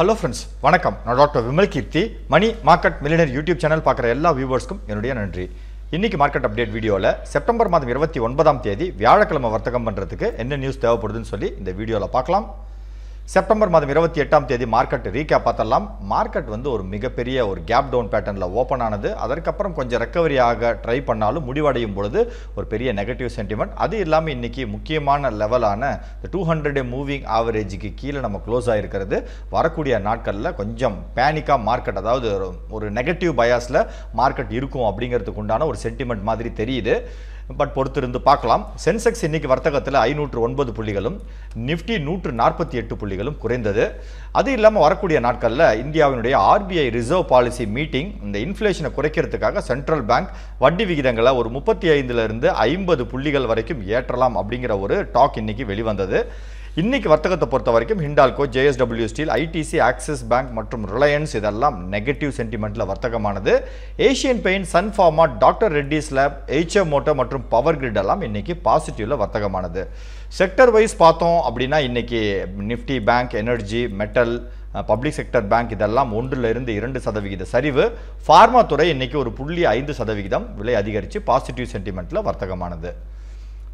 Hello friends வணக்கம். நான் doctor Vimal Keerthi Mani market millionaire YouTube channel பார்க்குற எல்லா வியூவர்ஸ்க்கும் என்னுடைய நன்றி. இன்றைக்கி மார்க்கெட் அப்டேட் வீடியோவில் செப்டம்பர் மாதம் இருபத்தி ஒன்பதாம் தேதி வியாழக்கிழமை வர்த்தகம் பண்ணுறதுக்கு என்ன நியூஸ் தேவைப்படுதுன்னு சொல்லி இந்த வீடியோவில் பார்க்கலாம். செப்டம்பர் மாதம் இருபத்தி எட்டாம் தேதி மார்க்கெட் ரீகேப் பார்த்தலாம் மார்க்கெட் வந்து ஒரு மிகப்பெரிய ஒரு கேப் டவுன் பேட்டர்னில் ஓப்பன் ஆனது. அதற்கப்புறம் கொஞ்சம் ரெக்கவரி ஆக ட்ரை பண்ணாலும் முடிவடையும் பொழுது ஒரு பெரிய நெகட்டிவ் சென்டிமெண்ட் அது இல்லாமல் இன்னைக்கு முக்கியமான லெவலான இந்த டூ ஹண்ட்ரட் மூவிங் ஆவரேஜுக்கு கீழே நம்ம க்ளோஸ் ஆகிருக்கிறது வரக்கூடிய நாட்களில் கொஞ்சம் பேனிக்காக மார்க்கெட் அதாவது ஒரு- ஒரு நெகட்டிவ் பயாஸில் மார்க்கெட் இருக்கும் அப்படிங்கிறதுக்கு உண்டான ஒரு சென்டிமெண்ட் மாதிரி தெரியுது. பட் பொறுத்திருந்து பார்க்கலாம். சென்செக்ஸ் இன்னைக்கு வர்த்தகத்தில் ஐநூற்று ஒன்பது புள்ளிகளும் நிஃப்டி நூற்று நாற்பத்தி எட்டு புள்ளிகளும் குறைந்தது. அது இல்லாமல் வரக்கூடிய நாட்களில் இந்தியாவினுடைய ஆர்பிஐ ரிசர்வ் பாலிசி மீட்டிங் இந்த இன்ஃப்ளேஷனை குறைக்கிறதுக்காக சென்ட்ரல் பேங்க் வட்டி விகிதங்களை ஒரு முப்பத்தி ஐந்துலேருந்து ஐம்பது புள்ளிகள் வரைக்கும் ஏற்றலாம் அப்படிங்கிற ஒரு டாக் இன்னைக்கு வெளிவந்தது. இன்னைக்கு வர்த்தகத்தை பொறுத்த வரைக்கும் Hindalco JSW steel ITC Axis bank மற்றும் ரிலையன்ஸ் இதெல்லாம் நெகட்டிவ் சென்டிமெண்ட்ல வர்த்தகமானது. Asian paint Sun Pharma doctor Reddy's lab HM moto மற்றும் பவர் கிரிட் எல்லாம் இன்னைக்கு பாசிட்டிவ்ல வர்த்தகமானது. செக்டர் வைஸ் பார்த்தோம் அப்படின்னா இன்னைக்கு Nifty bank energy metal public sector bank இதெல்லாம் ஒன்றுல இருந்து இரண்டு சதவிகித சரிவு. ஃபார்மா துறை இன்னைக்கு ஒரு புள்ளி ஐந்து சதவிகிதம் விலை அதிகரித்து பாசிட்டிவ் சென்டிமெண்ட்ல வர்த்தகமானது.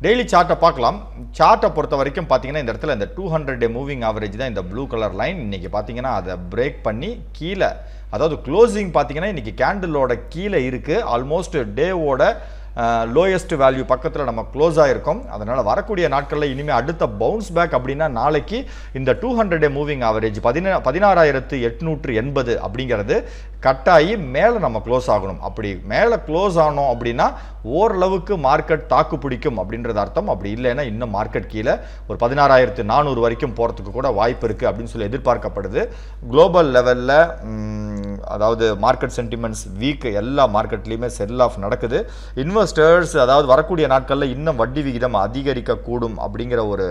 டெய்லி சார்ட்டை பார்க்கலாம். சார்ட்டை பொறுத்த வரைக்கும் பார்த்தீங்கன்னா இந்த இடத்துல இந்த two hundred day moving average தான் இந்த ப்ளூ கலர் லைன் இன்னைக்கு பார்த்தீங்கன்னா அதை பிரேக் பண்ணி கீழே அதாவது க்ளோசிங் பார்த்தீங்கன்னா இன்றைக்கி கேண்டிலோட கீழே இருக்குது ஆல்மோஸ்ட் டேவோட லோயஸ்ட் வேல்யூ பக்கத்தில் நம்ம க்ளோஸ் ஆகிருக்கோம் அதனால் வரக்கூடிய நாட்களில் இனிமேல் அடுத்த பவுன்ஸ் பேக் அப்படின்னா நாளைக்கு இந்த two hundred day moving average பதினா பதினாறாயிரத்து எட்நூற்று எண்பது அப்படிங்கிறது கட்டாயி மேலே நம்ம க்ளோஸ் ஆகணும். அப்படி மேலே க்ளோஸ் ஆனோம் அப்படின்னா ஓரளவுக்கு மார்க்கெட் தாக்கு பிடிக்கும் அப்படின்றது அர்த்தம். அப்படி இல்லைன்னா இன்னும் மார்க்கெட் கீழே ஒரு பதினாறாயிரத்து நானூறு வரைக்கும் போகிறதுக்கு கூட வாய்ப்பு இருக்குது அப்படின்னு சொல்லி எதிர்பார்க்கப்படுது. குளோபல் லெவலில் அதாவது மார்க்கெட் சென்டிமெண்ட்ஸ் வீக் எல்லா மார்க்கெட்லேயுமே செல் ஆஃப் நடக்குது. இன்வெஸ்டர்ஸ் அதாவது வரக்கூடிய நாட்களில் இன்னும் வட்டி விகிதம் அதிகரிக்கக்கூடும் அப்படிங்கிற ஒரு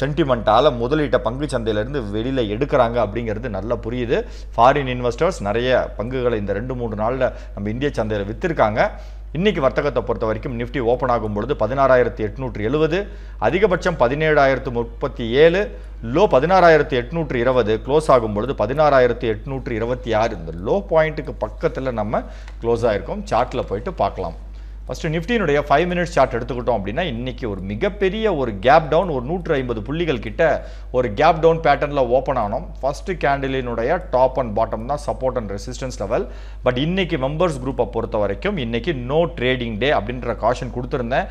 சென்டிமெண்ட்டால் முதலீட்டை பங்கு சந்தையிலேருந்து வெளியில் எடுக்கிறாங்க அப்படிங்கிறது நல்லா புரியுது. ஃபாரின் இன்வெஸ்டர்ஸ் நிறைய பங்குகளை இந்த ரெண்டு மூணு நாளில் நம்ம இந்திய சந்தையில் விற்றுருக்காங்க இன்றைக்கி வர்த்தகத்தை பொறுத்த வரைக்கும் நிஃப்டி ஓப்பன் ஆகும் பொழுது பதினாறாயிரத்தி எட்நூற்றி எழுபது அதிகபட்சம் பதினேழாயிரத்து முப்பத்தி ஏழு லோ பதினாறாயிரத்து எட்நூற்று இருபது க்ளோஸ் ஆகும் பொழுது பதினாறாயிரத்து எட்நூற்று இருபத்தி ஆறு. இந்த லோ பாயிண்ட்டுக்கு பக்கத்தில் நம்ம க்ளோஸ் ஆகிருக்கோம் சார்ட்டில் போயிட்டு பார்க்கலாம். ஃபஸ்ட்டு நிஃப்டியினுடைய ஃபைவ் மினிட்ஸ் சார்ட் எடுத்துக்கிட்டோம் அப்படின்னா இன்றைக்கி ஒரு மிகப்பெரிய ஒரு கேப் டவுன் ஒரு நூற்று ஐம்பது புள்ளிகள் கிட்ட ஒரு கேப் டவுன் பேட்டர்னில் ஓப்பன் ஆனோம். ஃபஸ்ட்டு கேண்டிலினுடைய டாப் அண்ட் பாட்டம் தான் support and resistance level but இன்றைக்கி மெம்பர்ஸ் குரூப்பை பொறுத்த வரைக்கும் இன்றைக்கி நோ ட்ரேடிங் டே அப்படின்ற காஷன் கொடுத்துருந்தேன்.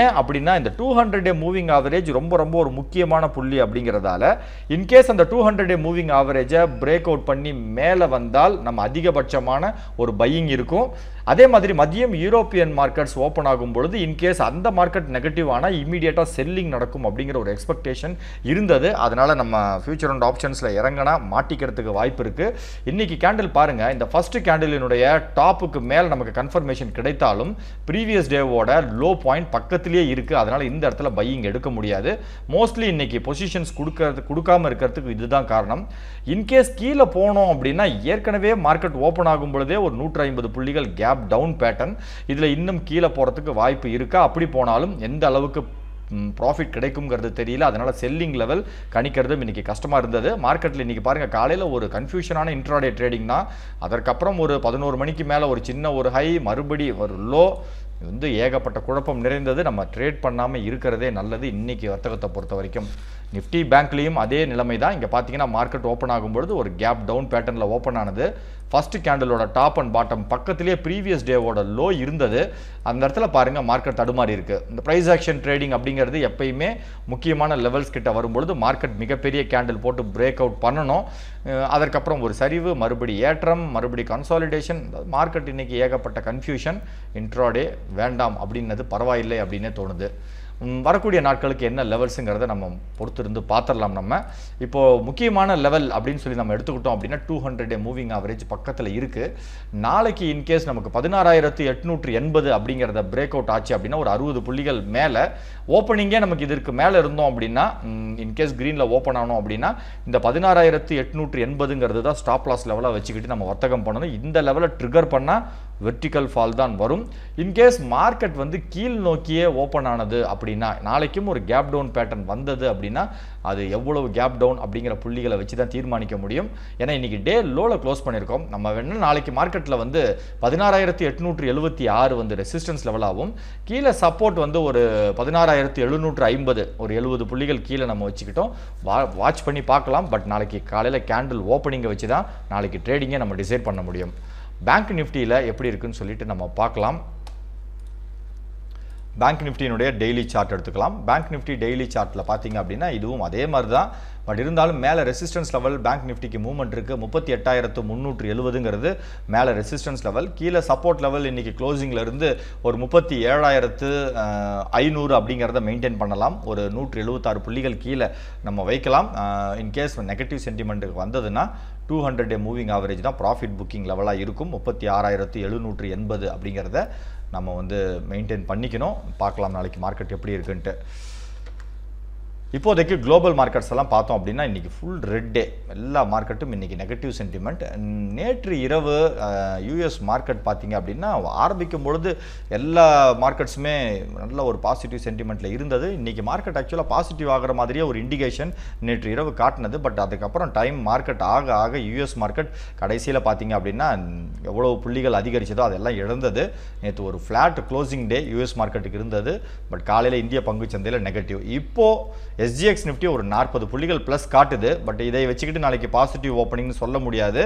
ஏன் அப்படின்னா இந்த two hundred day moving average ரொம்ப ரொம்ப ஒரு முக்கியமான புள்ளி அப்படிங்கிறதால இன்கேஸ் அந்த டூ ஹண்ட்ரட் டே மூவிங் ஆவரேஜை பிரேக் அவுட் பண்ணி மேலே வந்தால் நம்ம அதிகபட்சமான ஒரு பையிங் இருக்கும். அதே மாதிரி மதியம் யூரோப்பியன் மார்க்கெட்ஸ் ஓப்பன் ஆகும் பொழுது இன்கேஸ் அந்த மார்க்கெட் நெகட்டிவ் ஆனால் இமீடியட்டாக செல்லிங் நடக்கும் அப்படிங்கிற ஒரு எக்ஸ்பெக்டேஷன் இருந்தது. அதனால் நம்ம ஃபியூச்சர் அண்ட் ஆப்ஷன்ஸில் இறங்கினா மாட்டிக்கிறதுக்கு வாய்ப்பு இருக்குது இன்றைக்கி கேண்டில் பாருங்க இந்த ஃபஸ்ட்டு கேண்டிலினுடைய டாப்புக்கு மேலே நமக்கு கன்ஃபர்மேஷன் கிடைத்தாலும் ப்ரீவியஸ் டேவோட லோ பாயிண்ட் பக்கத்திலே இருக்குது அதனால் இந்த இடத்துல பையிங் எடுக்க முடியாது. மோஸ்ட்லி இன்றைக்கி பொசிஷன்ஸ் கொடுக்கறது கொடுக்காம இருக்கிறதுக்கு இதுதான் காரணம். இன்கேஸ் கீழே போனோம் அப்படின்னா ஏற்கனவே மார்க்கெட் ஓப்பன் ஆகும் பொழுதே ஒரு நூற்றி ஐம்பது புள்ளிகள் கேப் டவுன் பேட்டர்ன் இதில் இன்னும் கீழே போகிறதுக்கு வாய்ப்பு இருக்கா? அப்படி போனாலும் எந்த அளவுக்கு ப்ராஃபிட் கிடைக்குங்கிறது தெரியல. அதனால் செல்லிங் லெவல் கணிக்கிறதும் இன்னைக்கு கஷ்டமாக இருந்தது. மார்க்கெட்டில் இன்னைக்கு பாருங்கள் காலையில் ஒரு கன்ஃபியூஷனான இன்ட்ராடே ட்ரேடிங்னா அதற்கப்புறம் ஒரு பதினோரு மணிக்கு மேலே ஒரு சின்ன ஒரு ஹை மறுபடி ஒரு லோ வந்து ஏகப்பட்ட குழப்பம் நிறைந்தது. நம்ம ட்ரேட் பண்ணாமல் இருக்கிறதே நல்லது. இன்றைக்கி வர்த்தகத்தை பொறுத்த வரைக்கும். நிஃப்டி பேங்க்லேயும் அதே நிலைமை தான் இங்கே பார்த்தீங்கன்னா மார்க்கெட் ஓப்பன் ஆகும்பொழுது ஒரு கேப் டவுன் பேட்டர்னில் ஓப்பன் ஆனது. ஃபஸ்ட்டு கேண்டலோட டாப் அண்ட் பாட்டம் பக்கத்திலேயே ப்ரீவியஸ் டேவோட லோ இருந்தது. அந்த இடத்துல பாருங்கள் மார்க்கெட் தடுமாறி இருக்குது இந்த ப்ரைஸ் ஆக்ஷன் ட்ரேடிங் அப்படிங்கிறது எப்பயுமே முக்கியமான லெவல்ஸ் கிட்ட வரும்பொழுது மார்க்கெட் மிகப்பெரிய கேண்டில் போட்டு பிரேக் அவுட் பண்ணணும் அதற்கப்புறம் ஒரு சரிவு மறுபடி ஏற்றம் மறுபடி கன்சாலிடேஷன் மார்க்கெட் இன்னைக்கு ஏகப்பட்ட கன்ஃபியூஷன் இன்ட்ராடே வேண்டாம் அப்படின்னது பரவாயில்லை அப்படின்னே தோணுது. வரக்கூடிய நாட்களுக்கு என்ன லெவல்ஸுங்கிறத நம்ம பொறுத்திருந்து பார்த்துடலாம் நம்ம. இப்போது முக்கியமான லெவல் அப்படின்னு சொல்லி நம்ம எடுத்துக்கிட்டோம் அப்படின்னா டூ ஹண்ட்ரட் மூவிங் ஆவரேஜ் பக்கத்தில் இருக்குது நாளைக்கு இன்கேஸ் நமக்கு பதினாறாயிரத்து எட்நூற்று எண்பது அப்படிங்கிறத பிரேக் அவுட் ஆச்சு அப்படின்னா ஒரு அறுபது புள்ளிகள் மேலே ஓப்பனிங்கே நமக்கு இதற்கு மேலே இருந்தோம் அப்படின்னா இன்கேஸ் க்ரீனில் ஓப்பன் ஆனோம் அப்படின்னா இந்த பதினாறாயிரத்து எட்நூற்று எண்பதுங்கிறது தான் ஸ்டாப் லாஸ் லெவலாக வச்சுக்கிட்டு நம்ம வர்த்தகம் பண்ணணும். இந்த லெவலை ட்ரிகர் பண்ணால் வெர்டிக்கல் ஃபால் தான் வரும். இன்கேஸ் மார்க்கெட் வந்து கீழ் நோக்கியே ஓப்பன் ஆனது அப்படி அப்படின்னா நாளைக்கும் ஒரு கேப் டவுன் பேட்டர்ன் வந்தது அப்படின்னா அது எவ்வளவு கேப் டவுன் அப்படிங்கிற புள்ளிகளை வச்சு தான் தீர்மானிக்க முடியும். ஏன்னா இன்னைக்கு டே லோவில் க்ளோஸ் பண்ணியிருக்கோம் நம்ம வேணா நாளைக்கு மார்க்கெட்டில் வந்து பதினாறாயிரத்தி எட்நூற்று எழுபத்தி ஆறு வந்து ரெசிஸ்டன்ஸ் லெவலாகவும் கீழே சப்போர்ட் வந்து ஒரு பதினாறாயிரத்தி எழுநூற்று ஐம்பது ஒரு எழுபது புள்ளிகள் கீழே நம்ம வச்சுக்கிட்டோம். வா வாட்ச் பண்ணி பார்க்கலாம். பட் நாளைக்கு காலையில் கேண்டில் ஓப்பனிங்கை வச்சு தான் நாளைக்கு ட்ரேடிங்கை நம்ம டிசைட் பண்ண முடியும். பேங்க் நிஃப்டியில் எப்படி இருக்குன்னு சொல்லிட்டு நம்ம பார்க்கலாம். பேங்க் நிஃப்டியினுடைய டெய்லி சார்ட் எடுத்துக்கலாம். பேங்க் நிஃப்டி டெய்லி சார்ட்டில் பார்த்தீங்க அப்படின்னா இதுவும் அதே மாதிரி தான் பட் இருந்தாலும் மேலே ரெசிஸ்டன்ஸ் லெவல் பேங்க் நிஃப்டிக்கு மூவ்மெண்ட் இருக்குது முப்பத்தி எட்டாயிரத்து முந்நூற்று எழுபதுங்கிறது மேலே ரெசிஸ்டன்ஸ் லெவல் கீழே சப்போர்ட் லெவல் இன்னைக்கு க்ளோசிங்கில் ஒரு முப்பத்தி ஏழாயிரத்து ஐநூறு அப்படிங்கிறத மெயின்டைன் பண்ணலாம். ஒரு நூற்று எழுபத்தாறு புள்ளிகள் கீழே நம்ம வைக்கலாம். இன்கேஸ் நெகட்டிவ் சென்டிமெண்ட்டுக்கு வந்ததுன்னா two hundred day moving average தான் ப்ராஃபிட் புக்கிங் லெவலாக இருக்கும். முப்பத்தி ஆறாயிரத்து எழுநூற்று எண்பது அப்படிங்கிறத நம்ம வந்து மெயின்டைன் பண்ணிக்கணும். பார்க்கலாம் நாளைக்கு மார்க்கெட் எப்படி இருக்குன்ட்டு. இப்போதைக்கு குளோபல் மார்க்கெட்ஸ் எல்லாம் பார்த்தோம் அப்படின்னா இன்றைக்கி ஃபுல் ரெட் டே எல்லா மார்க்கெட்டும் இன்றைக்கி நெகட்டிவ் சென்டிமெண்ட் நேற்று இரவு யூஎஸ் மார்க்கெட் பார்த்தீங்க அப்படின்னா ஆரம்பிக்கும் பொழுது எல்லா மார்க்கெட்ஸுமே நல்ல ஒரு பாசிட்டிவ் சென்டிமெண்ட்டில் இருந்தது. இன்றைக்கி மார்க்கெட் ஆக்சுவலாக பாசிட்டிவ் ஆகிற மாதிரியே ஒரு இண்டிகேஷன் நேற்று இரவு காட்டினது. பட் அதுக்கப்புறம் டைம் மார்க்கெட் ஆக ஆக யூஎஸ் மார்க்கெட் கடைசியில் பார்த்தீங்க அப்படின்னா எவ்வளோ புள்ளிகள் அதிகரிச்சதோ அதெல்லாம் இழந்தது நேற்று ஒரு ஃப்ளாட் க்ளோசிங் டே யூஎஸ் மார்க்கெட்டுக்கு இருந்தது. பட் காலையில் இந்திய பங்கு சந்தையில் நெகட்டிவ் இப்போது எஸ்ஜிஎக்ஸ் நிஃப்டி ஒரு நாற்பது புள்ளிகள் ப்ளஸ் காட்டுது. பட் இதை வச்சுக்கிட்டு நாளைக்கு பாசிட்டிவ் ஓப்பனிங்னு சொல்ல முடியாது.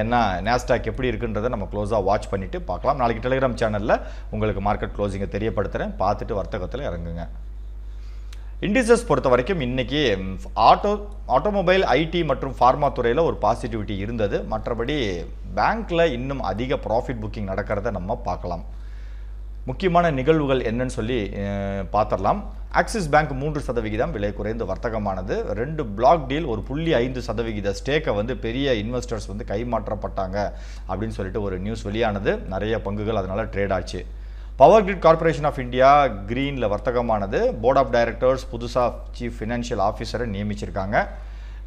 ஏன்னா நேஸ்டாக் எப்படி இருக்குன்றதை நம்ம க்ளோஸாக வாட்ச் பண்ணிவிட்டு பார்க்கலாம். நாளைக்கு டெலிகிராம் சேனலில் உங்களுக்கு மார்க்கெட் க்ளோசிங்கை தெரியப்படுத்துகிறேன் பார்த்துட்டு வர்த்தகத்தில் இறங்குங்க. இண்டிசஸ் பொறுத்த வரைக்கும் இன்றைக்கி ஆட்டோ ஆட்டோமொபைல் ஐடி மற்றும் ஃபார்மா துறையில் ஒரு பாசிட்டிவிட்டி இருந்தது. மற்றபடி பேங்க்கில் இன்னும் அதிக ப்ராஃபிட் புக்கிங் நடக்கிறத நம்ம பார்க்கலாம். முக்கியமான நிகழ்வுகள் என்னன்னு சொல்லி பார்த்துடலாம் ஆக்சிஸ் பேங்க் மூன்று சதவிகிதம் விலை குறைந்து வர்த்தகமானது. ரெண்டு பிளாக் டீல் ஒரு புள்ளி ஐந்து சதவிகித ஸ்டேக்கை வந்து பெரிய இன்வெஸ்டர்ஸ் வந்து கைமாற்றப்பட்டாங்க அப்படின்னு சொல்லிட்டு ஒரு நியூஸ் வெளியானது. நிறைய பங்குகள் அதனால் ட்ரேட் ஆச்சு. Power grid corporation of India கிரீனில் வர்த்தகமானது. போர்ட் ஆஃப் டைரக்டர்ஸ் புதுசாக சீஃப் ஃபினான்ஷியல் ஆஃபீஸரை நியமிச்சிருக்காங்க.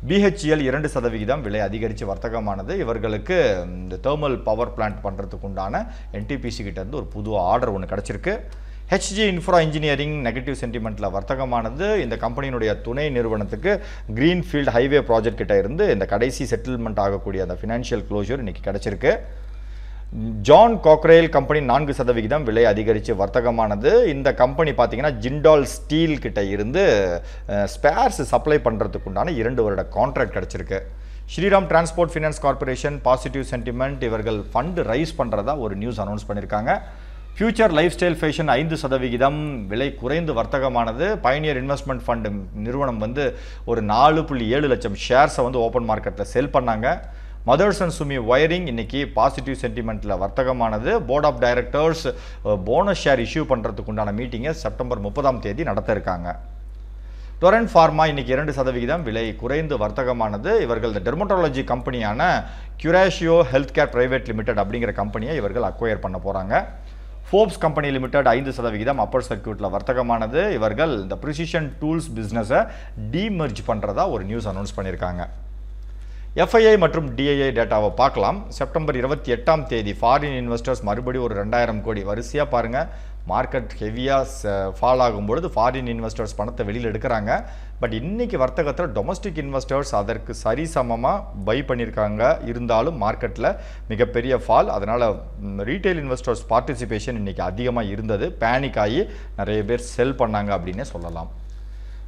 பிஹெச்இஎல் இரண்டு சதவிகிதம் விலை அதிகரித்து வர்த்தகமானது. இவர்களுக்கு இந்த தேர்மல் பவர் பிளான்ட் பண்ணுறதுக்கு உண்டான என்டிபிசி கிட்டேருந்து ஒரு புது ஆர்டர் ஒன்று கிடச்சிருக்கு. ஹெச்ஜி இன்ஃப்ரா இன்ஜினியரிங் நெகட்டிவ் சென்டிமெண்ட்டில் வர்த்தகமானது. இந்த கம்பெனியினுடைய துணை நிறுவனத்துக்கு கிரீன்ஃபீல்ட் ஹைவே ப்ராஜெக்ட் கிட்ட இருந்து இந்த கடைசி செட்டில்மெண்ட் ஆகக்கூடிய அந்த ஃபினான்ஷியல் க்ளோஷர் இன்றைக்கி கிடச்சிருக்கு. ஜான் காக்ரேல் கம்பெனி நான்கு சதவிகிதம் விலை அதிகரித்து வர்த்தகமானது. இந்த கம்பெனி பார்த்தீங்கன்னா ஜிண்டால் ஸ்டீல் கிட்ட இருந்து ஸ்பேர்ஸ் சப்ளை பண்ணுறதுக்குண்டான இரண்டு வருட கான்ட்ராக்ட் கிடச்சிருக்கு. Shriram transport finance corporation positive sentiment இவர்கள் ஃபண்டு ரைஸ் பண்ணுறதா ஒரு நியூஸ் அனௌன்ஸ் பண்ணியிருக்காங்க ஃபியூச்சர் லைஃப் ஸ்டைல் ஃபேஷன் ஐந்து சதவிகிதம் விலை குறைந்து வர்த்தகமானது. பயனியர் இன்வெஸ்ட்மெண்ட் ஃபண்ட் நிறுவனம் வந்து ஒரு நாலு புள்ளி ஏழு லட்சம் ஷேர்ஸை வந்து ஓப்பன் மார்க்கெட்டில் செல் பண்ணாங்க. மதர்ஸ் அண்ட் சுமி ஒயரிங் இன்னைக்கு பாசிட்டிவ் சென்டிமெண்ட்டில் வர்த்தகமானது. Board of directors bonus share issue பண்ணுறதுக்கு உண்டான மீட்டிங்கை செப்டம்பர் முப்பதாம் தேதி நடத்த இருக்காங்க டொரன் ஃபார்மா இன்னைக்கு இரண்டு சதவிகிதம் விலை குறைந்து வர்த்தகமானது. இவர்கள் இந்த dermatology கம்பெனியான Curatio health care private limited அப்படிங்கிற கம்பெனியை இவர்கள் அக்வயர் பண்ண போகிறாங்க ஃபோப்ஸ் கம்பெனி லிமிடெட் ஐந்து சதவிகிதம் அப்பர் சர்க்கியூட்டில் வர்த்தகமானது. இவர்கள் இந்த ப்ரிசிஷன் டூல்ஸ் பிஸ்னஸை டீமெர்ஜ் பண்ணுறதா ஒரு நியூஸ் அனௌன்ஸ் பண்ணியிருக்காங்க எஃப்ஐஐ மற்றும் டிஐஐ டேட்டாவை பார்க்கலாம். செப்டம்பர் இருபத்தி எட்டாம் தேதி ஃபாரின் இன்வெஸ்டர்ஸ் மறுபடியும் ஒரு ரெண்டாயிரம் கோடி வரிசையாக பாருங்கள் மார்க்கெட் ஹெவியாக ஃபால் ஆகும்பொழுது ஃபாரின் இன்வெஸ்டர்ஸ் பணத்தை வெளியில் எடுக்கிறாங்க. பட் இன்றைக்கி வர்த்தகத்தில் டொமஸ்டிக் இன்வெஸ்டர்ஸ் அதற்கு சரிசமமாக பை பண்ணியிருக்காங்க இருந்தாலும் மார்க்கெட்டில் மிகப்பெரிய ஃபால் அதனால் ரீட்டைல் இன்வெஸ்டர்ஸ் பார்ட்டிசிபேஷன் இன்னைக்கு அதிகமாக இருந்தது. பேனிக் ஆகி நிறைய பேர் செல் பண்ணாங்க அப்படின்னே சொல்லலாம்.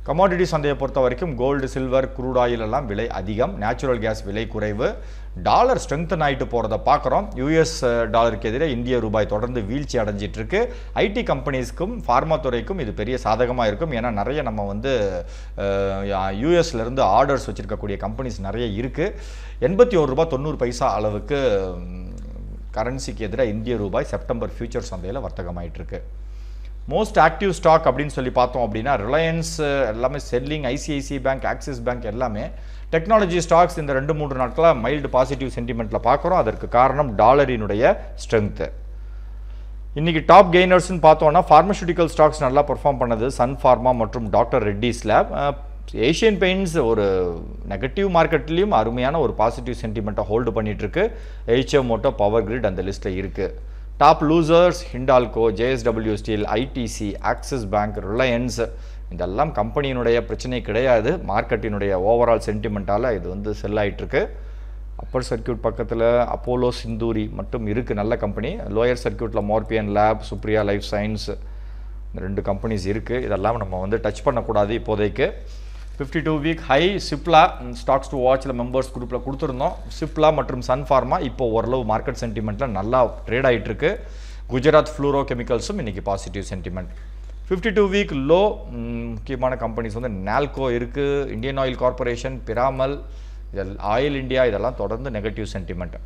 கமாடிட்டி சந்தையை பொறுத்த வரைக்கும் கோல்டு சில்வர் குரூட் ஆயில் எல்லாம் விலை அதிகம். நேச்சுரல் கேஸ் விலை குறைவு. டாலர் ஸ்ட்ரெங்தன் ஆகிட்டு போகிறத பார்க்குறோம். யூஎஸ் டாலருக்கு எதிரே இந்திய ரூபாய் தொடர்ந்து வீழ்ச்சி அடைஞ்சிட்டு இருக்கு. ஐடி கம்பெனிஸ்க்கும் ஃபார்மா துறைக்கும் இது பெரிய சாதகமாக இருக்கும். ஏன்னா நிறைய நம்ம வந்து யூஎஸ்லேருந்து ஆர்டர்ஸ் வச்சுருக்கக்கூடிய கம்பெனிஸ் நிறைய இருக்குது எண்பத்தி ஒரு ரூபாய் தொண்ணூறு பைசா அளவுக்கு கரன்சிக்கு எதிராக இந்திய ரூபாய் செப்டம்பர் ஃபியூச்சர் சந்தையில் வர்த்தகமாயிட்டுருக்கு மோஸ்ட் ஆக்டிவ் ஸ்டாக் அப்படின்னு சொல்லி பார்த்தோம் அப்படின்னா ரிலையன்ஸ் எல்லாமே selling ICICI bank Axis bank எல்லாமே டெக்னாலஜி ஸ்டாக்ஸ் இந்த ரெண்டு மூன்று நாட்களாக மைல்டு பாசிட்டிவ் சென்டிமெண்ட்டில் பார்க்குறோம். அதற்கு காரணம் டாலரினுடைய ஸ்ட்ரென்த்து இன்றைக்கி டாப் கெய்னர்ஸ்னு பார்த்தோன்னா ஃபார்மசூட்டிக்கல் ஸ்டாக்ஸ் நல்லா பெர்ஃபார்ம் பண்ணது சன் ஃபார்மா மற்றும் டாக்டர் ரெட்டிஸில் ஏஷியன் பெயிண்ட்ஸ் ஒரு நெகட்டிவ் மார்க்கெட்லேயும் அருமையான ஒரு பாசிட்டிவ் சென்டிமெண்ட்டை ஹோல்டு பண்ணிகிட்ருக்கு ஹெச்எம் மோட்டோ பவர் கிரிட் அந்த லிஸ்ட்டில் இருக்குது top losers Hindalco JSW steel ITC Axis bank Reliance இதெல்லாம் கம்பெனியினுடைய பிரச்சனை கிடையாது. மார்க்கெட்டினுடைய ஓவரால் சென்டிமெண்ட்டால் இது வந்து செல் ஆகிட்டுருக்கு அப்பர் சர்க்கியூட் பக்கத்தில் அப்போலோ சிந்தூரி மட்டும் இருக்குது நல்ல company lower சர்க்கியூட்டில் Morepen lab Supriya life science இந்த ரெண்டு கம்பெனிஸ் இருக்குது இதெல்லாம் நம்ம வந்து டச் பண்ணக்கூடாது இப்போதைக்கு. Fifty two week high Cipla stocks to வாட்சில் members குரூப்பில் கொடுத்துருந்தோம். சிப்லா மற்றும் சன் ஃபார்மா இப்போ ஓரளவு மார்க்கெட் சென்டிமெண்ட்டில் நல்லா ட்ரேட் ஆகிட்டு mm, இருக்கு குஜராத் ஃப்ளூரோ கெமிக்கல்ஸும் இன்றைக்கி positive sentiment fifty two week low முக்கியமான கம்பெனிஸ் வந்து நால்கோ இருக்குது இந்தியன் ஆயில் கார்பரேஷன் பிராமல் இதெல் ஆயில் இந்தியா இதெல்லாம் தொடர்ந்து நெகட்டிவ் சென்டிமெண்ட்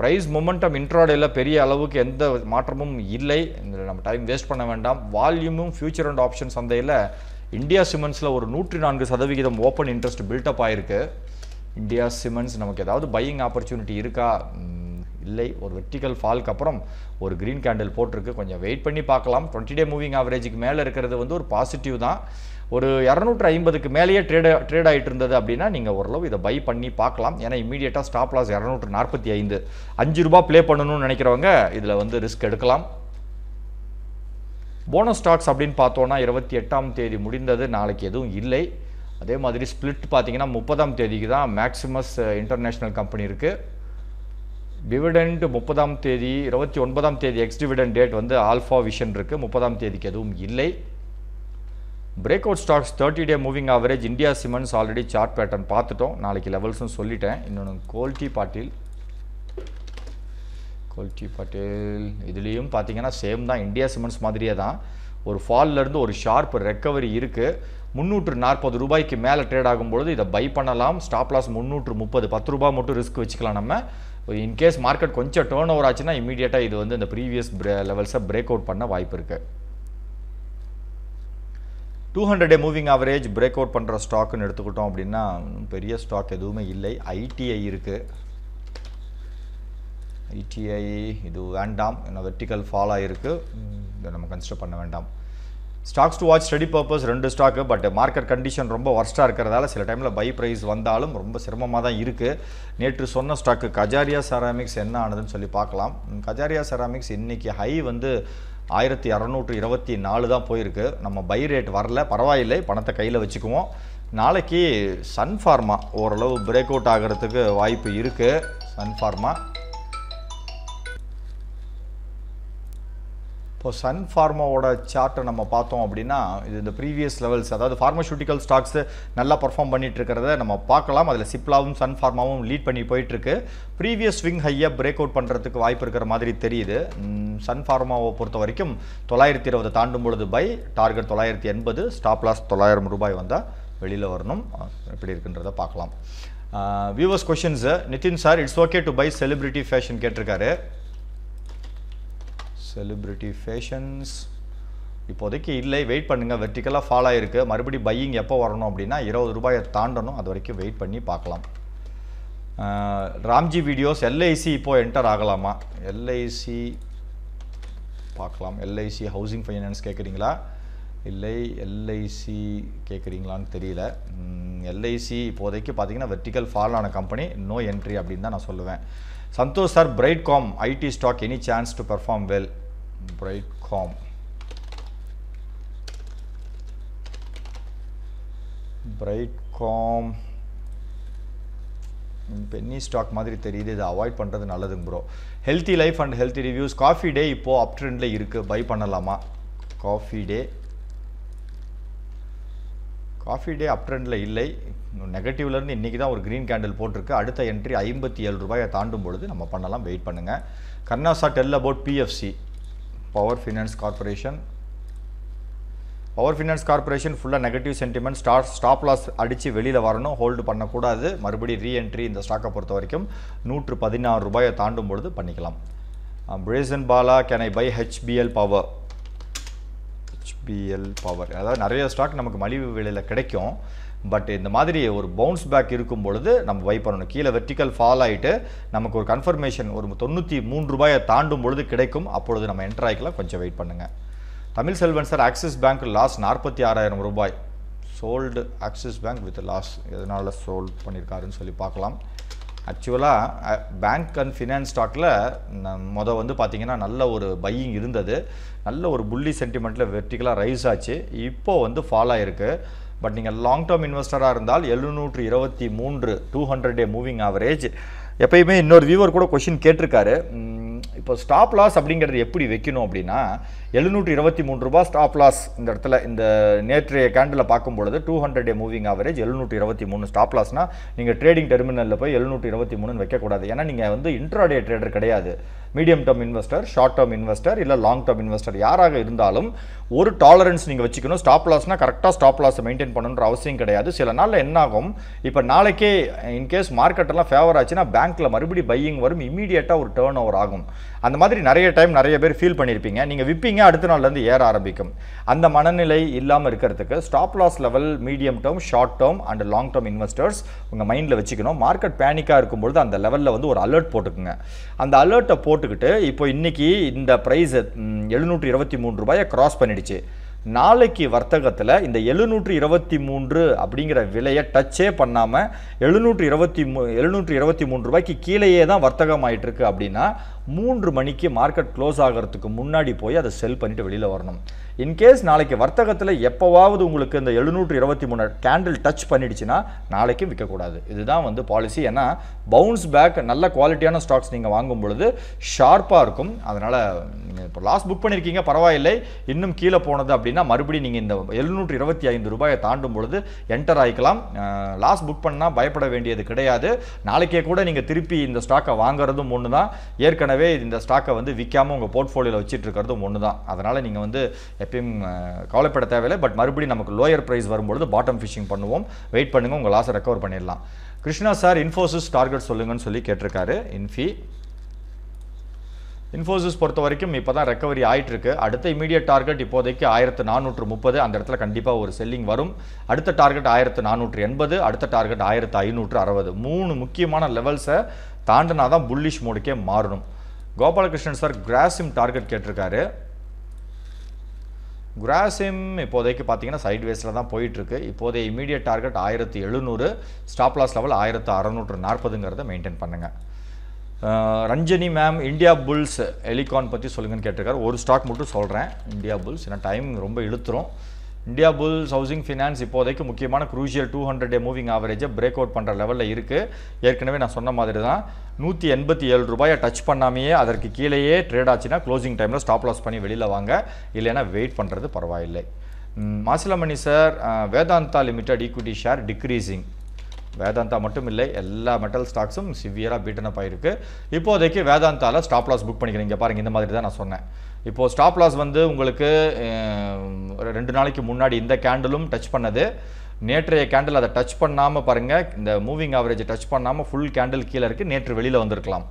ப்ரைஸ் மொமெண்டம் இன்ட்ராடேல பெரிய அளவுக்கு எந்த மாற்றமும் இல்லை. நம்ம டைம் வேஸ்ட் பண்ண வேண்டாம். வால்யூமும் ஃபியூச்சர் அண்ட் ஆப்ஷன் சந்தையில் இந்தியா சிமெண்ட்ஸில் ஒரு நூற்றி நான்கு சதவிகிதம் ஓப்பன் இன்ட்ரெஸ்ட் பில்டப் ஆயிருக்கு. இந்தியா சிமெண்ட்ஸ் நமக்கு ஏதாவது பையிங் ஆப்பர்ச்சுனிட்டி இருக்கா? இல்லை. ஒரு வெர்டிக்கல் ஃபால்க்கு அப்புறம் ஒரு க்ரீன் கேண்டில் போட்டிருக்கு. கொஞ்சம் வெயிட் பண்ணி பார்க்கலாம். டுவெண்ட்டி டே மூவிங் ஆவரேஜுக்கு மேலே இருக்கிறது வந்து ஒரு பாசிட்டிவ் தான். ஒரு இரநூற்று ஐம்பதுக்கு மேலேயே ட்ரேட் ட்ரேட் ஆகிட்டு இருந்தது அப்படின்னா நீங்கள் ஓரளவு இதை பை பண்ணி பார்க்கலாம். ஏன்னா இமீடியட்டாக ஸ்டாப் லாஸ் இரநூற்று நாற்பத்தி ஐந்து. அஞ்சு ரூபா ப்ளே பண்ணணும்னு நினைக்கிறவங்க இதில் வந்து ரிஸ்க் எடுக்கலாம். போனஸ் ஸ்டாக்ஸ் அப்படின்னு பார்த்தோன்னா இருபத்தி எட்டாம் தேதி முடிந்தது நாளைக்கு எதுவும் இல்லை. அதே மாதிரி ஸ்பிளிட் பார்த்தீங்கன்னா முப்பதாம் தேதிக்கு தான் மேக்ஸிமஸ் இன்டர்நேஷ்னல் கம்பெனி இருக்குது டிவிடெண்ட் முப்பதாம் தேதி இருபத்தி ஒன்பதாம் தேதி எக்ஸ் டிவிடெண்ட் டேட் வந்து ஆல்ஃபா விஷன் இருக்குது முப்பதாம் தேதிக்கு எதுவும் இல்லை. Break out stocks thirty day moving average India cements already chart pattern பார்த்துட்டோம். நாளைக்கு லெவல்ஸும் சொல்லிட்டேன். இன்னொன்று கோல்டி பாட்டில் கோல்டி பட்டேல் இதுலேயும் பார்த்தீங்கன்னா சேம் தான். இந்தியா சிமெண்ட்ஸ் மாதிரியே தான். ஒரு ஃபால்லேருந்து ஒரு ஷார்ப் ரெக்கவரி இருக்குது முந்நூற்று நாற்பது ரூபாய்க்கு மேலே ட்ரேட் ஆகும்பொழுது இதை பை பண்ணலாம். ஸ்டாப் லாஸ் முந்நூற்று முப்பது. பத்து ரூபாய் மட்டும் ரிஸ்க் வச்சுக்கலாம் நம்ம. இன்கேஸ் மார்க்கெட் கொஞ்சம் டேர்ன் ஓவர் ஆச்சுன்னா இமீடியட்டாக இது வந்து இந்த ப்ரீவியஸ் லெவல்ஸை பிரேக் அவுட் பண்ண வாய்ப்பு இருக்குது two hundred day moving average break out பண்ணுற ஸ்டாக்குன்னு எடுத்துக்கிட்டோம் அப்படின்னா பெரிய ஸ்டாக் எதுவுமே இல்லை. ஐடிஐ இருக்குது இடிஐ இது வேண்டாம். இன்னும் வெர்டிக்கல் ஃபால் ஆகிருக்கு இதை நம்ம கன்சிடர் பண்ண வேண்டாம். Stocks to watch study purpose ரெண்டு ஸ்டாக்கு பட் மார்க்கெட் கண்டிஷன் ரொம்ப ஒர்ஸ்ட்டாக இருக்கிறதால சில டைமில் பை ப்ரைஸ் வந்தாலும் ரொம்ப சிரமமாக தான் இருக்குது நேற்று சொன்ன ஸ்டாக்கு கஜாரியா செராமிக்ஸ் என்ன ஆனதுன்னு சொல்லி பார்க்கலாம். கஜாரியா செராமிக்ஸ் இன்றைக்கி ஹை வந்து ஆயிரத்தி இரநூற்று இருபத்தி நாலு தான் போயிருக்கு. நம்ம பை ரேட் வரல பரவாயில்லை பணத்தை கையில் வச்சுக்குவோம். நாளைக்கு சன் ஃபார்மா ஓரளவு பிரேக் அவுட் ஆகிறதுக்கு வாய்ப்பு இருக்குது சன் இப்போ சன் ஃபார்மாவோட சார்ட்டை நம்ம பார்த்தோம் அப்படின்னா இது இந்த ப்ரீவியஸ் லெவல்ஸ் அதாவது ஃபார்மசூட்டிக்கல் ஸ்டாக்ஸ் நல்லா பர்ஃபார்ம் பண்ணிட்டு இருக்கிறத நம்ம பார்க்கலாம். அதில் சிப்லாவும் சன் ஃபார்மாவும் லீட் பண்ணி போயிட்டுருக்கு. ப்ரீவியஸ் ஸ்விங் ஹையை பிரேக் அவுட் பண்ணுறதுக்கு வாய்ப்பு இருக்கிற மாதிரி தெரியுது. சன் ஃபார்மாவை பொறுத்த வரைக்கும் தொள்ளாயிரத்தி இருபது தாண்டும் பொழுது பை டார்கெட் தொள்ளாயிரத்தி எண்பது ஸ்டாப் லாஸ் தொள்ளாயிரம் ரூபாய் வந்தால் வெளியில் வரணும். எப்படி இருக்குன்றதை பார்க்கலாம். Viewers questions Nitin sir it's okay to buy celebrity fashion கேட்டிருக்காரு. செலிபிரிட்டி ஃபேஷன்ஸ் இப்போதைக்கு இல்லை வெயிட் பண்ணுங்கள் வெர்டிக்கலாக ஃபால் ஆகிருக்கு மறுபடியும் பையிங் எப்போ வரணும் அப்படின்னா இருபது ரூபாயை தாண்டணும். அது வரைக்கும் வெயிட் பண்ணி பார்க்கலாம். ராம்ஜி வீடியோஸ் எல்ஐசி இப்போது என்டர் ஆகலாமா? எல்ஐசி பார்க்கலாம். எல்ஐசி ஹவுசிங் ஃபைனான்ஸ் கேட்குறீங்களா? இல்லை எல்ஐசி கேட்குறீங்களான்னு தெரியல. எல்ஐசி இப்போதைக்கு பார்த்தீங்கன்னா வெர்டிக்கல் ஃபால் ஆன கம்பெனி நோ என்ட்ரி அப்படின்னு தான் நான் சொல்லுவேன். Santosh sir Brightcom IT stock any chance to perform well brightcom com Brightcom penny stock மாதிரி தெரியுது. இதை அவாய்ட் பண்ணுறது நல்லதுங்க bro healthy life and healthy reviews coffee day இப்போது அப் ட்ரெண்டில் இருக்குது பை பண்ணலாமா? காஃபி டே காஃபி டே அப் ட்ரெண்டில் இல்லை. நெகட்டிவ்லேருந்து இன்றைக்கி தான் ஒரு க்ரீன் கேண்டில் போட்டிருக்கு. அடுத்த என்ட்ரி ஐம்பத்தி ஏழு ரூபாயை தாண்டும் பொழுது நம்ம பண்ணலாம். வெயிட் பண்ணுங்கள் கர்ணாசா tell about PFC power finance corporation power finance corporation ஃபுல்லாக negative sentiment star stop loss அடித்து வெளியில் வரணும் ஹோல்டு பண்ணக்கூடாது. மறுபடியும் ரீஎன்ட்ரி இந்த ஸ்டாக்கை பொறுத்த வரைக்கும் நூற்று பதினாறு ரூபாயை தாண்டும் பொழுது பண்ணிக்கலாம். பிரேசன் Bala can I buy HBL power HBL power அதாவது நிறைய ஸ்டாக் நமக்கு மலிவு விலையில் கிடைக்கும். பட் இந்த மாதிரி ஒரு பவுன்ஸ் பேக் இருக்கும் பொழுது நம்ம பை பண்ணணும். கீழே வெர்டிக்கல் ஃபால் ஆகிட்டு நமக்கு ஒரு கன்ஃபர்மேஷன் ஒரு தொண்ணூற்றி மூணு ரூபாயை தாண்டும் பொழுது கிடைக்கும். அப்பொழுது நம்ம என்டர் ஆகிக்கலாம். கொஞ்சம் வெயிட் பண்ணுங்கள் Tamil Selvan sir Axis bank loss நாற்பத்தி ஆறாயிரம் ரூபாய். Sold Axis bank with loss எதனால் சோல்ட் பண்ணியிருக்காருன்னு சொல்லி பார்க்கலாம். ஆக்சுவலாக பேங்க் அண்ட் ஃபினான்ஸ் ஸ்டாக்கில் மொதல் வந்து பார்த்திங்கன்னா நல்ல ஒரு பையிங் இருந்தது. நல்ல ஒரு புள்ளி சென்டிமெண்ட்டில் வெர்டிக்கலாக ரைஸ் ஆச்சு. இப்போது வந்து ஃபால் ஆயிருக்கு. பட் நீங்கள் லாங் டேர்ம் இன்வெஸ்டராக இருந்தால் எழுநூற்று இருபத்தி மூன்று two hundred day moving average எப்பயுமே இன்னொரு வியூவர் கூட கொஷின் கேட்டிருக்காரு. இப்போ ஸ்டாப் லாஸ் அப்படிங்கிறது எப்படி வைக்கணும் அப்படின்னா எழுநூற்றி இருபத்தி மூணு ரூபா ஸ்டாப் லாஸ் இந்த இடத்துல இந்த நேற்றைய கேண்டில் பார்க்கும் பொழுது two hundred day moving average எழுநூற்றி இருபத்தி மூணு ஸ்டாப் லாஸ்னால் நீங்கள் ட்ரேடிங் டெர்மினலில் போய் எழுநூற்றி இருபத்தி மூணுன்னு வைக்கக்கூடாது. ஏன்னா நீங்கள் வந்து இன்ட்ராடே ட்ரேடர் கிடையாது. Medium term investor short term investor இல்லை லாங் டேர்ம் இன்வெஸ்டர் யாராக இருந்தாலும் ஒரு டாலரன்ஸ் நீங்கள் வச்சுக்கணும். ஸ்டாப் லாஸ்னால் கரெக்டாக ஸ்டாப் லாஸை மெயின்டைன் பண்ணணுன்ற அவசியம் கிடையாது. சில நாளில் என்ன ஆகும் இப்போ நாளைக்கே இன்கேஸ் மார்க்கெட்டெல்லாம் ஃபேவர் ஆச்சுன்னா பேங்க்கில் மறுபடியும் பையிங் வரும். இமீடியட்டாக ஒரு டேர்ன் ஓவர் ஆகும். அந்த மாதிரி நிறைய டைம் நிறைய பேர் ஃபீல் பண்ணியிருப்பீங்க நீங்கள் விற்பீங்க அடுத்த நாள்லேருந்து ஏற ஆரம்பிக்கும். அந்த மனநிலை இல்லாமல் இருக்கிறதுக்கு stop loss level medium term short term and long term investors உங்கள் மைண்டில் வச்சுக்கணும். மார்க்கெட் பேனிக்காக இருக்கும்பொழுது அந்த லெவலில் வந்து ஒரு அலர்ட் போட்டுக்குங்க. அந்த அலர்ட்டை போட்டு போட்டுக்கிட்டு இப்போ இன்னைக்கு இந்த ப்ரைஸ் எழுநூற்றி இருபத்தி மூணு ரூபாயை கிராஸ் பண்ணிடுச்சு. நாளைக்கு வர்த்தகத்தில் இந்த எழுநூற்றி இருபத்தி மூன்று அப்படிங்கிற விலையை டச்சே பண்ணாமல் எழுநூற்று இருபத்தி மூ எழுநூற்றி இருபத்தி மூணு ரூபாய்க்கு கீழேயே தான் வர்த்தகம் ஆகிட்டுருக்கு அப்படின்னா மூன்று மணிக்கு மார்க்கெட் க்ளோஸ் ஆகிறதுக்கு முன்னாடி போய் அதை செல் பண்ணிட்டு வெளியில் வரணும். இன்கேஸ் நாளைக்கு வர்த்தகத்தில் எப்போவாவது உங்களுக்கு இந்த எழுநூற்று இருபத்தி மூணு கேண்டில் டச் பண்ணிடுச்சுன்னா நாளைக்கு விற்கக்கூடாது இதுதான் வந்து பாலிசி ஏன்னா பவுன்ஸ் பேக் நல்ல குவாலிட்டியான ஸ்டாக்ஸ் நீங்கள் வாங்கும் பொழுது ஷார்ப்பாக இருக்கும். அதனால் இப்போ லாஸ் புக் பண்ணியிருக்கீங்க பரவாயில்லை. இன்னும் கீழே போனது அப்படின்னா மறுபடியும் நீங்கள் இந்த எழுநூற்று இருபத்தி ஐந்து ரூபாயை தாண்டும் பொழுது என்டர் ஆகிக்கலாம் லாஸ் புக் பண்ணால் பயப்பட வேண்டியது கிடையாது. நாளைக்கே கூட நீங்கள் திருப்பி இந்த ஸ்டாக்கை வாங்குறதும் ஒன்று தான் ஏற்கனவே இந்த ஸ்டாக்கை வந்து விற்காம உங்கள் போர்ட்ஃபோலியோவில் வச்சுட்டு இருக்கிறதும் ஒன்று தான் அதனால் நீங்கள் வந்து எப்பயும் கவலைப்பட தேவையில்லை. பட் மறுபடியும் நமக்கு லோயர் ப்ரைஸ் வரும்பொழுது பாட்டம் ஃபிஷிங் பண்ணுவோம். வெயிட் பண்ணுங்கள் உங்கள் லாஸை ரெக்கவர் பண்ணிடலாம். கிருஷ்ணா சார் இன்ஃபோசிஸ் டார்கெட் சொல்லுங்கன்னு சொல்லி கேட்டிருக்காரு இன்ஃபி. இன்ஃபோசிஸ் பொறுத்த வரைக்கும் இப்போ தான் ரெக்கவரி ஆகிட்டுருக்கு அடுத்த இமீடியட் டார்கெட் இப்போதைக்கு ஆயிரத்து நானூற்று முப்பது. அந்த இடத்துல கண்டிப்பாக ஒரு செல்லிங் வரும். அடுத்த டார்கெட் ஆயிரத்து நானூற்று எண்பது. அடுத்த டார்கெட் ஆயிரத்து ஐநூற்று அறுபது. மூணு முக்கியமான லெவல்ஸை தாண்டினா தான் புல்லிஷ் மோடுக்கே மாறணும். கோபாலகிருஷ்ணன் சார் கிராசிம் டார்கெட் கேட்டிருக்காரு. குராசிம் இப்போதைக்கு பார்த்தீங்கன்னா சைட் வேஸில் தான் போயிட்டுருக்கு. இப்போதைய இமீடியட் டார்கெட் ஆயிரத்தி எழுநூறு ஸ்டாப் லாஸ் லெவல் ஆயிரத்து அறநூற்று நாற்பதுங்கிறத மெயின்டைன் பண்ணுங்கள் Ranjani ma'am India bulls Elecon பற்றி சொல்லுங்கன்னு கேட்டிருக்காரு. ஒரு ஸ்டாக் மட்டும் சொல்கிறேன் இந்தியா புல்ஸ் ஏன்னா டைம் ரொம்ப இழுத்துரும். இந்தியா புல்ஸ் ஹவுசிங் ஃபினான்ஸ் இப்போதைக்கு முக்கியமான crucial two hundred day moving ஆவரேஜை break out பண்ணுற லெவலில் இருக்குது ஏற்கனவே நான் சொன்ன மாதிரி தான் நூற்றி எண்பத்தி ஏழு ரூபாயை டச் பண்ணாமையே அதற்கு கீழேயே ட்ரேட் ஆச்சுன்னா க்ளோசிங் டைமில் ஸ்டாப் லாஸ் பண்ணி வெளியில் வாங்க. இல்லைன்னா வெயிட் பண்ணுறது பரவாயில்லை. Masilamani sir Vedanta limited equity share decreasing Vedanta மட்டும் இல்லை எல்லா மெட்டல் ஸ்டாக்ஸும் சிவியராக பீட்டன் அப் ஆயிருக்கு. இப்போதைக்கு வேதாந்தால ஸ்டாப் லாஸ் புக் பண்ணிக்கிறீங்க பாருங்கள் இந்த மாதிரி தான் நான் சொன்னேன். இப்போது ஸ்டாப் லாஸ் வந்து உங்களுக்கு ஒரு ரெண்டு நாளைக்கு முன்னாடி இந்த கேண்டிலும் டச் பண்ணது. நேற்றைய கேண்டில் அதை டச் பண்ணாமல் பாருங்கள் இந்த மூவிங் ஆவரேஜை டச் பண்ணாமல் ஃபுல் கேண்டில் கீழே இருக்கு. நேற்று வெளியில் வந்திருக்கலாம்.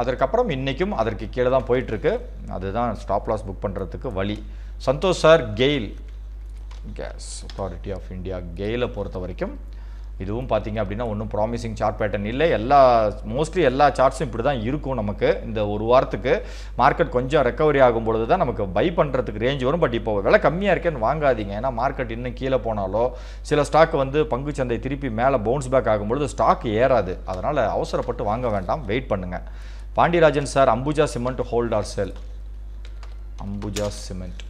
அதற்கப்புறம் இன்றைக்கும் அதற்கு கீழே தான் போயிட்டுருக்கு. அதுதான் ஸ்டாப் லாஸ் புக் பண்ணுறதுக்கு வழி. Santosh sir GAIL. Gas authority of India கெயிலை பொறுத்த வரைக்கும் இதுவும் பார்த்தீங்க அப்படின்னா ஒன்றும் ப்ராமிசிங் சார்ட் பேட்டர்ன் இல்லை. எல்லா மோஸ்ட்லி எல்லா சார்ட்ஸும் இப்படி தான் இருக்கும் நமக்கு. இந்த ஒரு வாரத்துக்கு மார்க்கெட் கொஞ்சம் ரெக்கவரி ஆகும் பொழுது தான் நமக்கு பை பண்ணுறதுக்கு ரேஞ்ச் வரும். பட் இப்போ விலை கம்மியாக இருக்கேன்னு வாங்காதீங்க. ஏன்னா மார்க்கெட் இன்னும் கீழே போனாலோ சில ஸ்டாக் வந்து பங்குச்சந்தை திருப்பி மேலே பவுன்ஸ் பேக் ஆகும்பொழுது ஸ்டாக் ஏறாது. அதனால் அவசரப்பட்டு வாங்க வேண்டாம். வெயிட் பண்ணுங்கள் Pandiyarajan sir Ambuja cement hold or sell Ambuja cement.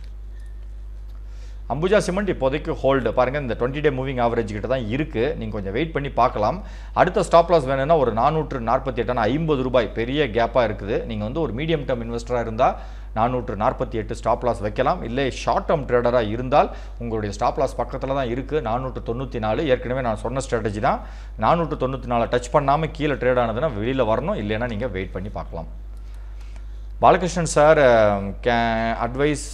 Ambuja cement இப்போதைக்கு ஹோல்டு பாருங்கள் இந்த டுவெண்ட்டி டே மூவிங் ஆவரேஜ் கிட்ட தான் இருக்குது நீங்கள் கொஞ்சம் வெயிட் பண்ணி பார்க்கலாம். அடுத்த ஸ்டாப் லாஸ் வேணும்னா ஒரு நானூற்று நாற்பத்தி எட்டான ஐம்பது ரூபாய் பெரிய கேப்பாக இருக்குது. நீங்கள் வந்து ஒரு மீடியம் டேர்ம் இன்வெஸ்டராக இருந்தால் நானூற்று நாற்பத்தி எட்டு ஸ்டாப் லாஸ் வைக்கலாம். இல்லை ஷார்ட் டேர்ம் ட்ரேடராக இருந்தால் உங்களுடைய ஸ்டாப் லாஸ் பக்கத்தில் தான் இருக்குது நானூற்று தொண்ணூற்றி நாலு. ஏற்கனவே நான் சொன்ன ஸ்ட்ராட்டஜி தான். நானூற்று தொண்ணூற்றி நாலு டச் பண்ணாமல் கீழே ட்ரேட் ஆனதுன்னா வெளியில் வரணும். இல்லைன்னா நீங்கள் வெயிட் பண்ணி பார்க்கலாம். Balakrishnan sir can advise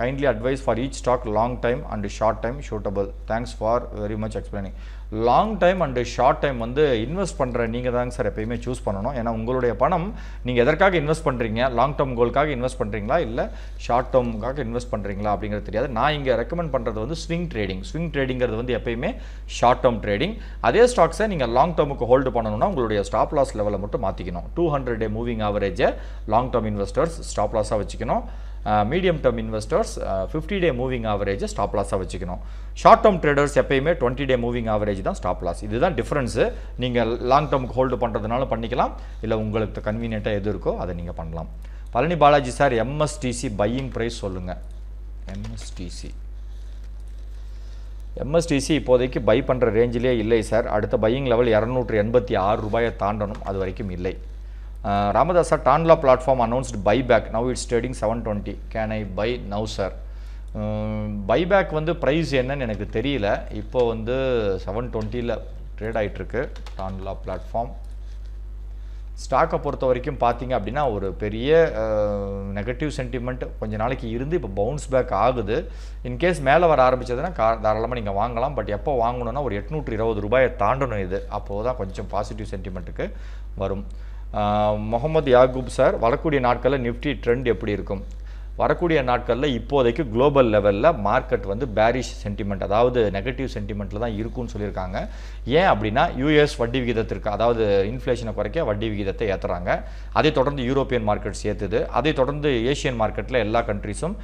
kindly advise for each stock long time and short time suitable thanks for very much explaining long time and short time வந்து இன்வெஸ்ட் பண்ணுற நீங்கள் தாங்க சார் எப்பயுமே சூஸ் பண்ணணும். ஏன்னா உங்களுடைய பணம் நீங்கள் எதற்காக இன்வெஸ்ட் பண்ணுறீங்க லாங் டேர்ம் கோலுக்காக இன்வெஸ்ட் பண்ணுறீங்களா இல்லை ஷார்ட் டேர்முக்காக இன்வெஸ்ட் பண்ணுறீங்களா அப்படிங்கிறது தெரியாது. நான் இங்கே ரெக்கமெண்ட் பண்ணுறது வந்து ஸ்விங் ட்ரேடிங் ஸ்விங் ட்ரேடிங்கிறது வந்து எப்பயுமே ஷார்ட் டேர்ம் ட்ரேடிங் அதே ஸ்டாக்ஸை நீங்கள் லாங் டேர்முக்கு ஹோல்டு பண்ணணும்னா உங்களுடைய ஸ்டாப் லாஸ் லெவலை மட்டும் மாற்றிக்கணும் டூ ஹண்ட்ரட் டே மூவிங் ஆவரேஜை லாங் டேர்ம் இன்வெஸ்டர்ஸ் ஸ்டாப் லாஸாக வச்சுக்கணும். Medium term investors fifty day moving average stop லாஸாக வச்சுக்கணும். ஷார்ட் டேர்ம் ட்ரேடர்ஸ் எப்பயுமே டுவெண்ட்டி டே மூவிங் ஆவரேஜ் தான் ஸ்டாப் லாஸ் இதுதான் டிஃப்ரென்ஸு நீங்கள் லாங் டேர்முக்கு ஹோல்டு பண்ணுறதுனால பண்ணிக்கலாம். இல்லை உங்களுக்கு கன்வீனியண்ட்டாக எது இருக்கோ அதை நீங்கள் பண்ணலாம். Palani Balaji sir MSTC buying price சொல்லுங்கள் எம்எஸ்டிசி எம்எஸ்டிசி இப்போதைக்கு பை பண்ணுற ரேஞ்சிலே இல்லை சார். அடுத்த பையிங் லெவல் இரநூற்றி எண்பத்தி ஆறு ரூபாயை தாண்டணும். அது வரைக்கும் இல்லை. Ramadas sir Tanla platform announced buy back now it's trading seven twenty can I buy now sir buyback வந்து ப்ரைஸ் என்னன்னு எனக்கு தெரியல. இப்போ வந்து செவன் டுவெண்ட்டியில் ட்ரேட் ஆகிட்டுருக்கு டான்லா பிளாட்ஃபார்ம் ஸ்டாக்கை பொறுத்த வரைக்கும் பார்த்தீங்க அப்படின்னா ஒரு பெரிய uh, நெகட்டிவ் சென்டிமெண்ட் கொஞ்ச நாளைக்கு இருந்து இப்போ பவுன்ஸ் பேக் ஆகுது. இன்கேஸ் மேலே வர ஆரம்பிச்சதுன்னா கா தாராளமாக நீங்கள் வாங்கலாம். பட் எப்போ வாங்கணும்னா ஒரு எட்நூற்றி இருபது ரூபாயை தாண்டணும் இது. அப்போது தான் கொஞ்சம் பாசிட்டிவ் சென்டிமெண்ட்டுக்கு வரும். முகமது யாகூப் சார் வரக்கூடிய நாட்களில் நிஃப்டி ட்ரெண்ட் எப்படி இருக்கும்? வரக்கூடிய நாட்களில் இப்போதைக்கு குளோபல் லெவலில் மார்க்கெட் வந்து பேரிஷ் சென்டிமெண்ட் அதாவது நெகட்டிவ் சென்டிமெண்ட்டில் தான் இருக்கும்னு சொல்லியிருக்காங்க. ஏன் அப்படின்னா யூஎஸ் வட்டி விகிதத்திற்கு அதாவது இன்ஃப்ளேஷனை குறைக்க வட்டி விகிதத்தை ஏற்றுறாங்க அதை தொடர்ந்து யூரோப்பியன் மார்க்கெட்ஸ் ஏற்றுது அதை தொடர்ந்து ஏஷியன் மார்க்கெட்டில் எல்லா கண்ட்ரிஸும்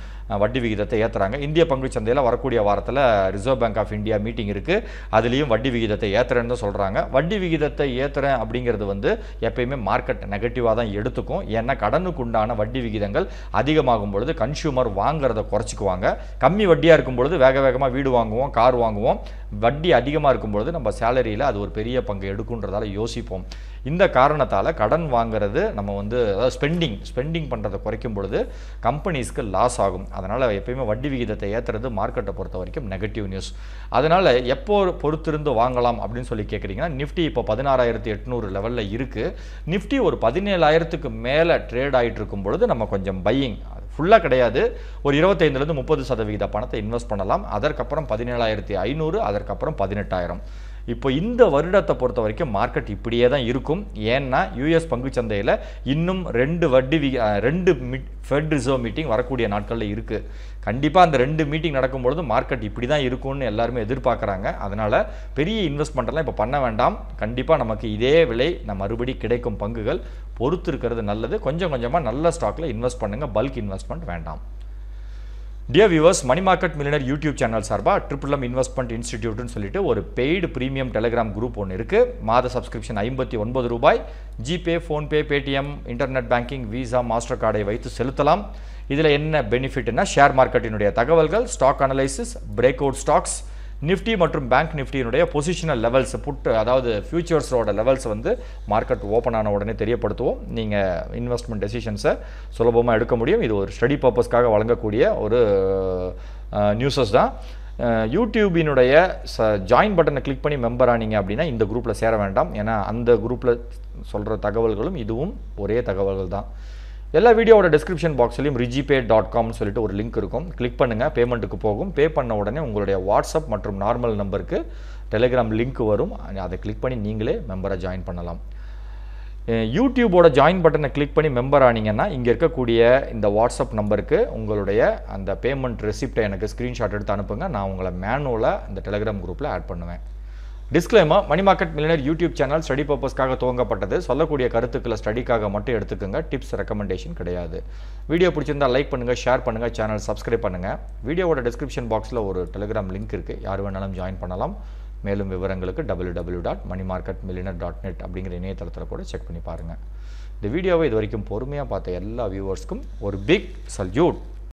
வட்டி விகிதத்தை ஏற்றுறாங்க இந்திய பங்கு சந்தையில் வரக்கூடிய வாரத்தில் reserve bank of India meeting இருக்குது அதுலேயும் வட்டி விகிதத்தை ஏற்றுறேன்னு தான் சொல்கிறாங்க வட்டி விகிதத்தை ஏற்றுறேன் அப்படிங்கிறது வந்து எப்பயுமே மார்க்கெட் நெகட்டிவாக தான் எடுத்துக்கும். ஏன்னா கடனுக்கு உண்டான வட்டி விகிதங்கள் அதிகமாகும் பொழுது கன்சியூமர் வாங்குறத குறைச்சிக்குவாங்க. கம்மி வட்டியாக இருக்கும் பொழுது வேக வேகமாக வீடு வாங்குவோம் கார் வாங்குவோம். வட்டி அதிகமாக இருக்கும்பொழுது நம்ம சேலரியில் அது ஒரு பெரிய பங்கு எடுக்குன்றதால யோசிப்போம். இந்த காரணத்தால் கடன் வாங்குறது நம்ம வந்து அதாவது ஸ்பெண்டிங் ஸ்பெண்டிங் பண்ணுறதை குறைக்கும் பொழுது கம்பெனிஸ்க்கு லாஸ் ஆகும். அதனால் எப்பயுமே வட்டி விகிதத்தை ஏற்றுறது மார்க்கெட்டை பொறுத்த வரைக்கும் நெகட்டிவ் நியூஸ் அதனால் எப்போ பொறுத்திருந்து வாங்கலாம் அப்படின்னு சொல்லி கேட்குறீங்கன்னா நிஃப்டி இப்போ பதினாறாயிரத்தி எட்நூறு லெவலில் இருக்குது நிஃப்டி ஒரு பதினேழாயிரத்துக்கு மேலே ட்ரேட் ஆகிட்டு இருக்கும் பொழுது நம்ம கொஞ்சம் பையிங் ஃபுல்லாக கிடையாது. ஒரு இருபத்தைந்துலேருந்து முப்பது சதவிகித பணத்தை இன்வெஸ்ட் பண்ணலாம். அதற்கப்புறம் பதினேழாயிரத்தி ஐநூறு அதற்கப்புறம் பதினெட்டாயிரம். இப்போ இந்த வருடத்தை பொறுத்த வரைக்கும் மார்க்கெட் இப்படியே தான் இருக்கும். ஏன்னா யூஎஸ் பங்குச்சந்தையில் இன்னும் ரெண்டு வட்டி வி ரெண்டு ஃபெட் ரிசர்வ் மீட்டிங் வரக்கூடிய நாட்களில் இருக்குது கண்டிப்பாக அந்த ரெண்டு மீட்டிங் நடக்கும்பொழுது மார்க்கெட் இப்படி தான் இருக்கும்னு எல்லாருமே எதிர்பார்க்குறாங்க. அதனால் பெரிய இன்வெஸ்ட்மெண்ட்டெல்லாம் இப்போ பண்ண வேண்டாம். கண்டிப்பாக நமக்கு இதே விலை நம்ம மறுபடி கிடைக்கும் பங்குகள் பொறுத்து இருக்கிறது நல்லது. கொஞ்சம் கொஞ்சமாக நல்ல ஸ்டாக்கில் இன்வெஸ்ட் பண்ணுங்கள் பல்க் இன்வெஸ்ட்மெண்ட் வேண்டாம். Dear viewers money market millionaire YouTube channel சார்பாக ட்ரிபிள் எம் இன்வெஸ்ட்மெண்ட் இன்ஸ்டிடியூட்னு சொல்லிட்டு ஒரு பெய்டு ப்ரீமியம் டெலிகிராம் குரூப் ஒன்று இருக்குது மாத சப்ஸ்கிரிப்ஷன் ஐம்பத்தி ஒன்பது ரூபாய். GPay PhonePe Paytm internet banking Visa Master கார்டை வைத்து செலுத்தலாம். இதில் என்ன பெனிஃபிட்னா ஷேர் மார்க்கெட்டினுடைய தகவல்கள் stock analysis break out stocks Nifty மற்றும் பேங்க் நிஃப்டியினுடைய பொசிஷனல் லெவல்ஸ் புட்டு அதாவது ஃபியூச்சர்ஸோட லெவல்ஸ் வந்து மார்க்கெட் ஓப்பன் ஆன உடனே தெரியப்படுத்துவோம். நீங்கள் இன்வெஸ்ட்மெண்ட் டெசிஷன்ஸை சுலபமாக எடுக்க முடியும். இது ஒரு ஸ்டடி பர்பஸ்க்காக வழங்கக்கூடிய ஒரு நியூஸஸ் தான். யூடியூபினுடைய ச ஜாயின் பட்டனை கிளிக் பண்ணி மெம்பர் ஆனீங்க அப்படின்னா இந்த குரூப்பில் சேர வேண்டாம். ஏன்னா அந்த குரூப்பில் சொல்கிற தகவல்களும் இதுவும் ஒரே தகவல்கள் தான். எல்லா வீடியோவோட டிஸ்கிரிப்ஷன் பாக்ஸ்லையும் ரிஜிபே டாட் காம்னு சொல்லிட்டு ஒரு லிங்க் இருக்கும். கிளிக் பண்ணுங்கள் பேமெண்ட்டுக்கு போகும். பே பண்ண உடனே உங்களுடைய வாட்ஸ்அப் மற்றும் நார்மல் நம்பருக்கு டெலிகிராம் லிங்க் வரும். அதை கிளிக் பண்ணி நீங்களே மெம்பரை ஜாயின் பண்ணலாம். யூடியூபோட ஜாயின் பட்டனை கிளிக் பண்ணி மெம்பர் ஆனீங்கன்னா இங்கே இருக்கக்கூடிய இந்த வாட்ஸ்அப் நம்பருக்கு உங்களுடைய அந்த பேமெண்ட் ரெசிப்டை எனக்கு ஸ்க்ரீன்ஷாட் எடுத்து அனுப்புங்க. நான் உங்களை மேனுவலாக இந்த டெலிகிராம் குரூப்பில் ஆட் பண்ணுவேன். Disclaimer money market millionaire YouTube channel study பர்பஸ்க்காக துவங்கப்பட்டது. சொல்லக்கூடிய கருத்துக்களை ஸ்டடிக்காக மட்டும் எடுத்துக்கோங்க. டிப்ஸ் ரெக்கமெண்டேஷன் கிடையாது. வீடியோ பிடிச்சிருந்தா லைக் பண்ணுங்கள் ஷேர் பண்ணுங்கள் சேனல் சப்ஸ்கிரைப் பண்ணுங்கள் வீடியோவோட டிஸ்கிரிப்ஷன் பாக்ஸில் ஒரு டெலிகிராம் லிங்க் இருக்குது யார் வேணாலும் ஜாயின் பண்ணலாம். மேலும் விவரங்களுக்கு W W dot money market millionaire dot net அப்படிங்கிற இணையதளத்தில் கூட செக் பண்ணி பாருங்கள் இந்த வீடியோவை இது வரைக்கும் பொறுமையாக பார்த்த எல்லா வியூவர்ஸ்க்கும் ஒரு பிக் சல்யூட்